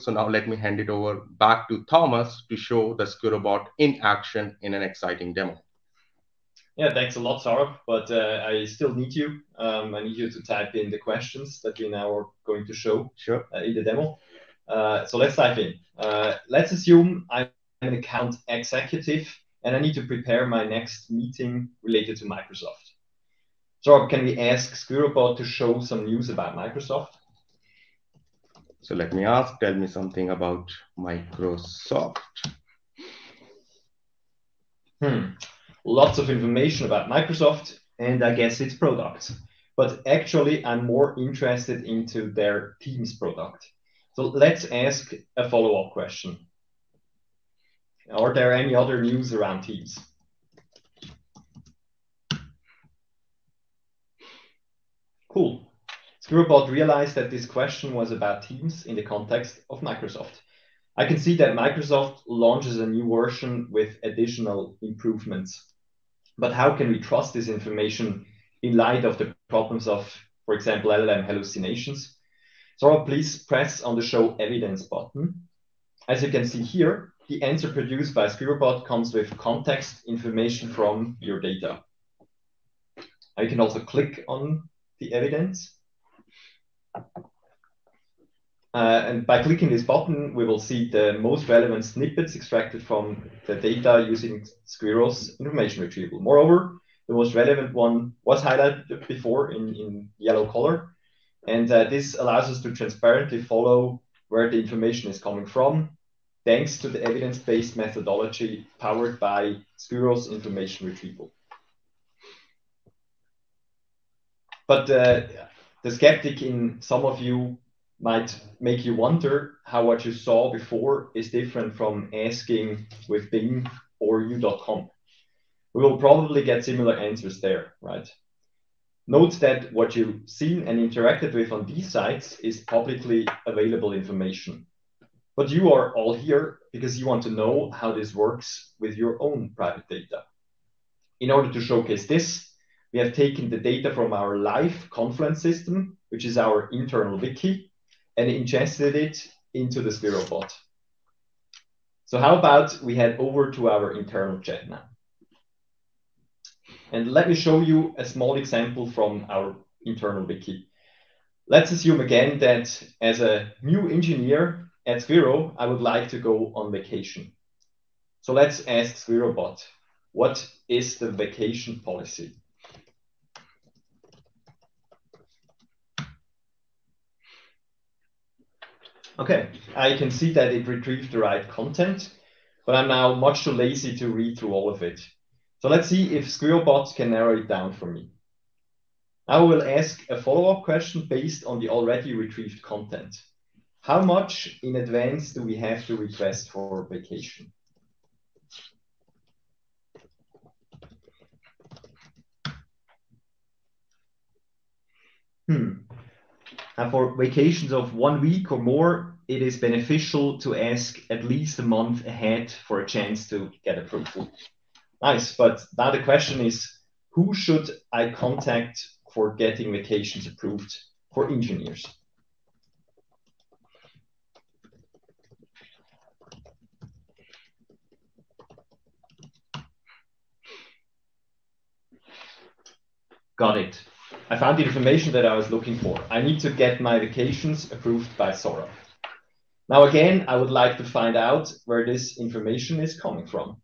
So now let me hand it over back to Thomas to show the SquirroBot in action in an exciting demo. Yeah, thanks a lot, Saurabh. But uh, I still need you. Um, I need you to type in the questions that we now are going to show sure. uh, in the demo. Uh, so let's dive in. Uh, let's assume I'm an account executive and I need to prepare my next meeting related to Microsoft. So can we ask SquirroBot to show some news about Microsoft? So let me ask, tell me something about Microsoft. Hmm. Lots of information about Microsoft and I guess its products. But actually, I'm more interested into their Teams product. So let's ask a follow-up question. Are there any other news around Teams? Cool. SquirroBot realized that this question was about Teams in the context of Microsoft. I can see that Microsoft launches a new version with additional improvements. But how can we trust this information in light of the problems of, for example, LLM hallucinations? So please press on the Show Evidence button. As you can see here, the answer produced by SquirroBot comes with context information from your data. You can also click on the evidence uh, and by clicking this button, we will see the most relevant snippets extracted from the data using Squirro's information retrieval. Moreover, the most relevant one was highlighted before in, in yellow color. And uh, this allows us to transparently follow where the information is coming from, thanks to the evidence-based methodology powered by Squirro's information retrieval. But uh, the skeptic in some of you might make you wonder how what you saw before is different from asking with Bing or you.com. We will probably get similar answers there, right? Note that what you've seen and interacted with on these sites is publicly available information. But you are all here because you want to know how this works with your own private data. In order to showcase this, we have taken the data from our live Confluence system, which is our internal wiki, and ingested it into the SquirroBot. So how about we head over to our internal chat now? And let me show you a small example from our internal wiki. Let's assume again that as a new engineer at Squirro, I would like to go on vacation. So let's ask SquirroBot, what is the vacation policy? Okay, I can see that it retrieved the right content, but I'm now much too lazy to read through all of it. So let's see if SquirroBot can narrow it down for me. I will ask a follow-up question based on the already retrieved content. How much in advance do we have to request for vacation? Hmm. And for vacations of one week or more, it is beneficial to ask at least a month ahead for a chance to get approval. Nice, but now the question is, who should I contact for getting vacations approved for engineers? Got it. I found the information that I was looking for. I need to get my vacations approved by Saurabh. Now, again, I would like to find out where this information is coming from.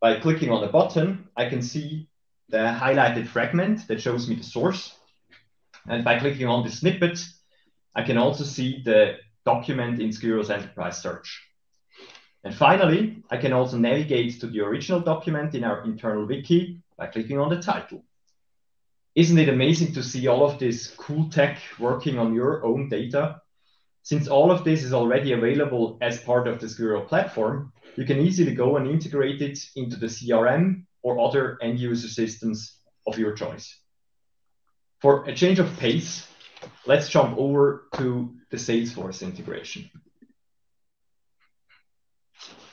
By clicking on the button, I can see the highlighted fragment that shows me the source. And by clicking on the snippet, I can also see the document in Squirro's Enterprise Search. And finally, I can also navigate to the original document in our internal wiki by clicking on the title. Isn't it amazing to see all of this cool tech working on your own data? Since all of this is already available as part of the Squirro platform, you can easily go and integrate it into the CRM or other end user systems of your choice. For a change of pace, let's jump over to the Salesforce integration.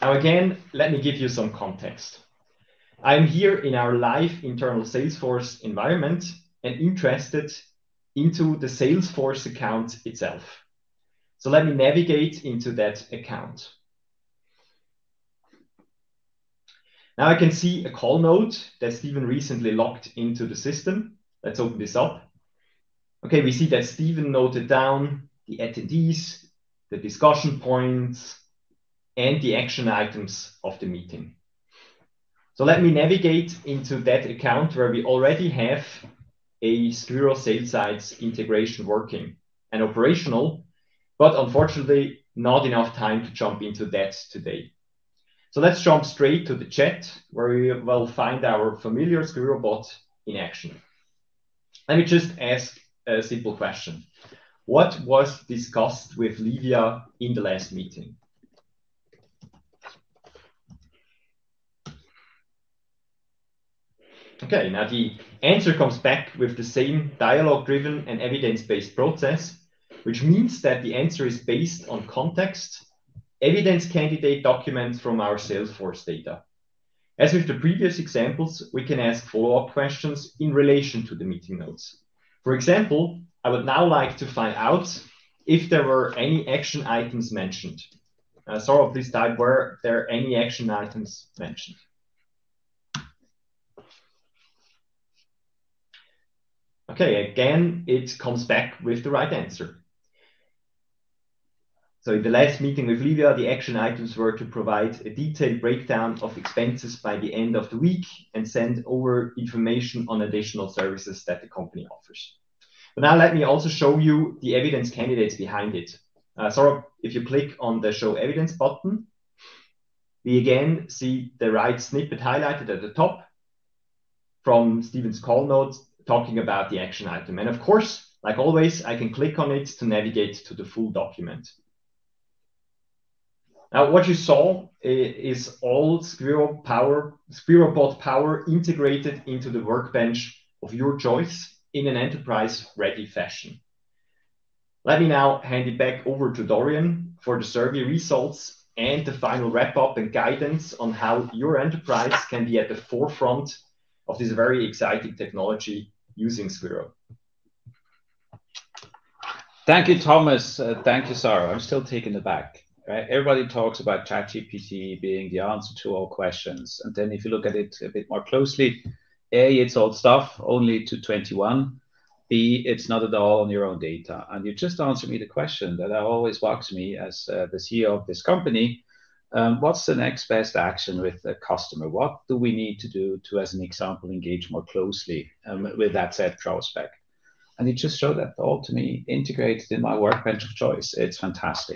Now again, let me give you some context. I'm here in our live internal Salesforce environment and interested into the Salesforce account itself. So let me navigate into that account. Now I can see a call note that Stephen recently logged into the system. Let's open this up. Okay, we see that Stephen noted down the attendees, the discussion points, and the action items of the meeting. So let me navigate into that account where we already have a Squirro Sales Sites integration working and operational, but unfortunately, not enough time to jump into that today. So let's jump straight to the chat where we will find our familiar SquirroBot in action. Let me just ask a simple question. What was discussed with Livia in the last meeting? Okay, now the answer comes back with the same dialogue-driven and evidence-based process, which means that the answer is based on context, evidence candidate documents from our Salesforce data. As with the previous examples, we can ask follow-up questions in relation to the meeting notes. For example, I would now like to find out if there were any action items mentioned. Uh, Saurabh, please type were there any action items mentioned. Okay, again, it comes back with the right answer. So in the last meeting with Livia, the action items were to provide a detailed breakdown of expenses by the end of the week and send over information on additional services that the company offers. But now let me also show you the evidence candidates behind it. Uh, Saurabh, if you click on the Show Evidence button, we again see the right snippet highlighted at the top from Stephen's call notes talking about the action item. And of course, like always, I can click on it to navigate to the full document. Now, what you saw eh, is all Squirro power, SquirroBot power integrated into the workbench of your choice in an enterprise-ready fashion. Let me now hand it back over to Dorian for the survey results and the final wrap-up and guidance on how your enterprise can be at the forefront of this very exciting technology using Squirro. Thank you, Thomas. Uh, thank you, Sarah. I'm still taken aback. Uh, everybody talks about ChatGPT being the answer to all questions. And then if you look at it a bit more closely, A, it's old stuff, only to 21. B, it's not at all on your own data. And you just answered me the question that always bugs me as uh, the CEO of this company. Um, what's the next best action with the customer? What do we need to do to, as an example, engage more closely um, with that said prospect? And you just showed that all to me integrated in my workbench of choice. It's fantastic.